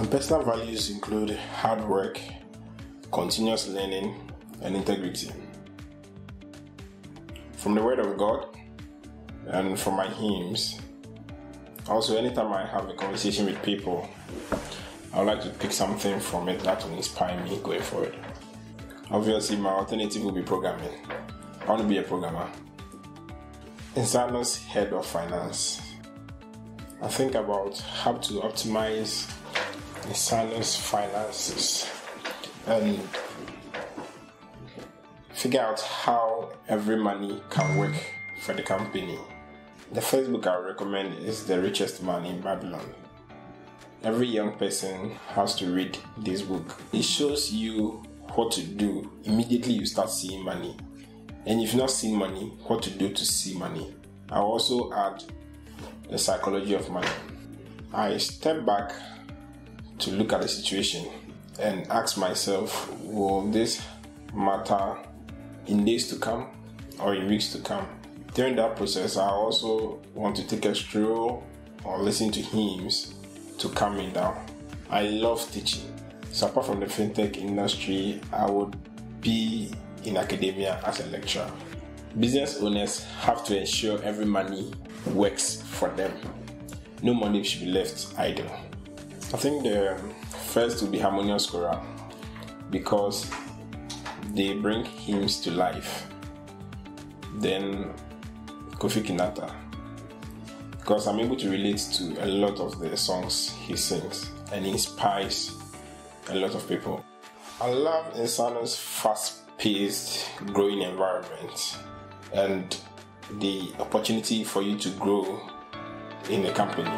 My personal values include hard work, continuous learning, and integrity. From the Word of God and from my hymns, also, anytime I have a conversation with people, I would like to pick something from it that will inspire me going forward. Obviously, my alternative will be programming. I want to be a programmer. Nsano's head of finance. I think about how to optimize Nsano's finances and figure out how every money can work for the company. The first book I recommend is The Richest Man in Babylon. Every young person has to read this book. It shows you what to do immediately you start seeing money. And if not seen money, what to do to see money. I also add the psychology of money. I step back to look at the situation and ask myself, will this matter in days to come or in weeks to come? During that process, I also want to take a stroll or listen to hymns to calm me down. I love teaching. So apart from the fintech industry, I would be in academia as a lecturer. Business owners have to ensure every money works for them. No money should be left idle. I think the first will be Harmonious Chorale because they bring hymns to life. Then Kofi Kinata because I'm able to relate to a lot of the songs he sings and inspires a lot of people. I love Nsano's fast paced, growing environment and the opportunity for you to grow in a company.